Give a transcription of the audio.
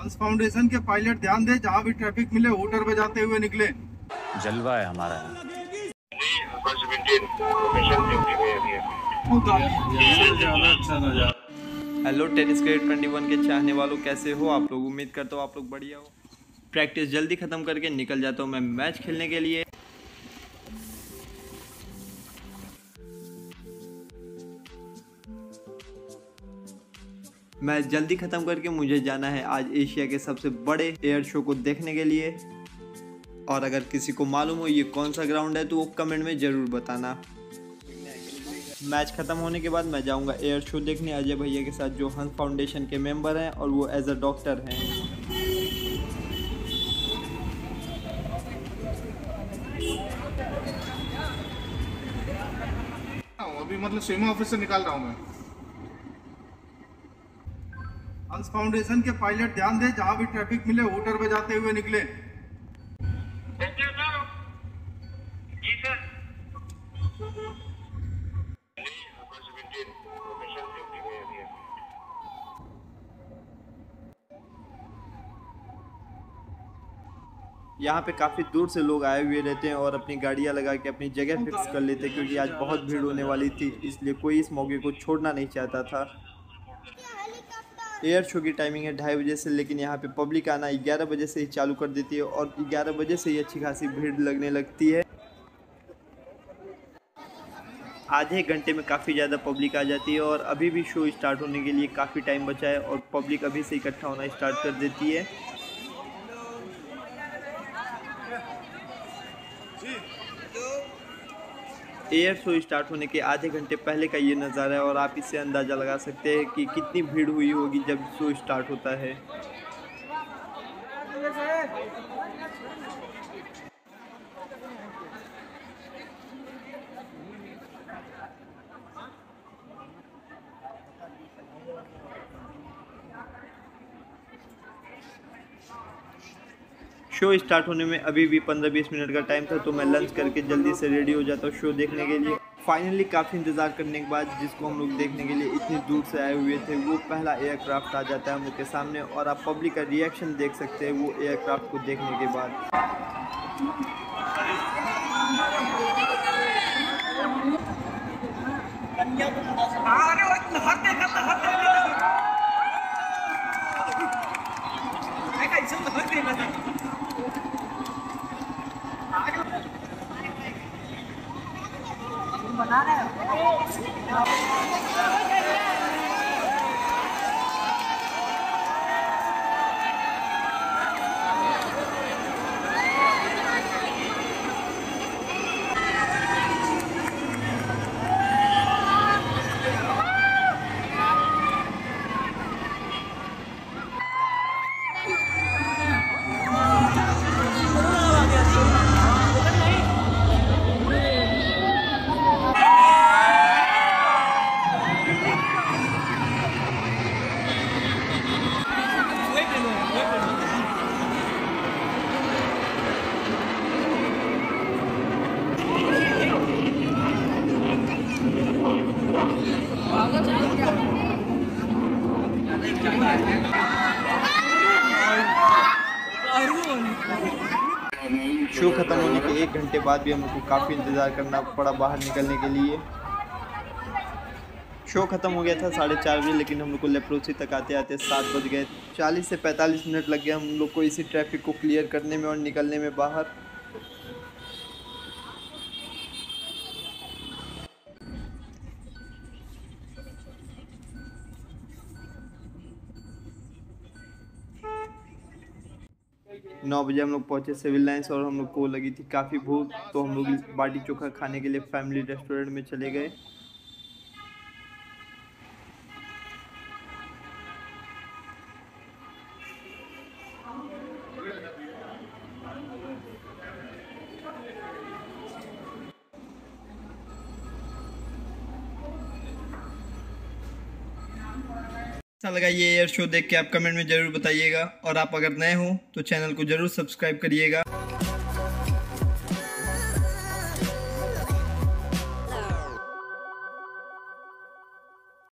हंस फाउंडेशन के पायलट ध्यान दे जहाँ भी ट्रैफ़िक मिले होटर बजाते हुए निकले। जलवा है हमारा। Hello tennis cricket twenty one के चाहने वालों कैसे हो? आप लोग उम्मीद करता हूँ आप लोग बढ़िया हो। प्रैक्टिस जल्दी ख़त्म करके निकल जाता हूँ मैं मैच खेलने के लिए। मैच जल्दी ख़त्म करके मुझे जाना है आज एशिया के सबसे बड़े एयर शो को देखने के लिए। और अगर किसी को मालूम हो ये कौन सा ग्राउंड है तो वो कमेंट में ज़रूर बताना। मैच ख़त्म होने के बाद मैं जाऊँगा एयर शो देखने। अजय भैया के साथ जो हंस फाउंडेशन के मेंबर हैं और वो एज अ डॉक्टर हैं। अभी मतलब सीमा ऑफ़िस से निकाल रहा हूँ मैं। हंस फाउंडेशन के पायलट ध्यान दे जहाँ भी ट्रैफ़िक मिले हूटर बजाते हुए निकले। यहाँ पे काफ़ी दूर से लोग आए हुए रहते हैं और अपनी गाड़ियाँ लगा के अपनी जगह फिक्स कर लेते हैं क्योंकि आज बहुत भीड़ होने वाली थी इसलिए कोई इस मौके को छोड़ना नहीं चाहता था। एयर शो की टाइमिंग है ढाई बजे से, लेकिन यहाँ पे पब्लिक आना ग्यारह बजे से ही चालू कर देती है और ग्यारह बजे से ही अच्छी खासी भीड़ लगने लगती है। आधे घंटे में काफ़ी ज़्यादा पब्लिक आ जाती है और अभी भी शो स्टार्ट होने के लिए काफ़ी टाइम बचा है और पब्लिक अभी से इकट्ठा होना स्टार्ट कर देती है। एयर शो स्टार्ट होने के आधे घंटे पहले का ये नज़ारा है और आप इससे अंदाज़ा लगा सकते हैं कि कितनी भीड़ हुई होगी जब शो स्टार्ट होता है। शो स्टार्ट होने में अभी भी 15-20 मिनट का टाइम था तो मैं लंच करके जल्दी से रेडी हो जाता हूँ शो देखने के लिए। फाइनली काफ़ी इंतज़ार करने के बाद जिसको हम लोग देखने के लिए इतनी दूर से आए हुए थे, वो पहला एयरक्राफ्ट आ जाता है हम लोग के सामने और आप पब्लिक का रिएक्शन देख सकते हैं वो एयरक्राफ्ट को देखने के बाद। 아. शो ख़त्म होने के एक घंटे बाद भी हमको काफ़ी इंतज़ार करना पड़ा बाहर निकलने के लिए। शो ख़त्म हो गया था साढ़े चार बजे, लेकिन हम लोग को लेप्रोसी तक आते आते सात बज गए। चालीस से पैंतालीस मिनट लग गए हम लोग को इसी ट्रैफ़िक को क्लियर करने में और निकलने में बाहर। नौ बजे हम लोग पहुँचे सिविल लाइन्स और हम लोग को लगी थी काफ़ी भूख तो हम लोग बाटी चोखा खाने के लिए फैमिली रेस्टोरेंट में चले गए। अच्छा लगा ये एयर शो देख के आप कमेंट में ज़रूर बताइएगा। और आप अगर नए हो तो चैनल को ज़रूर सब्सक्राइब करिएगा।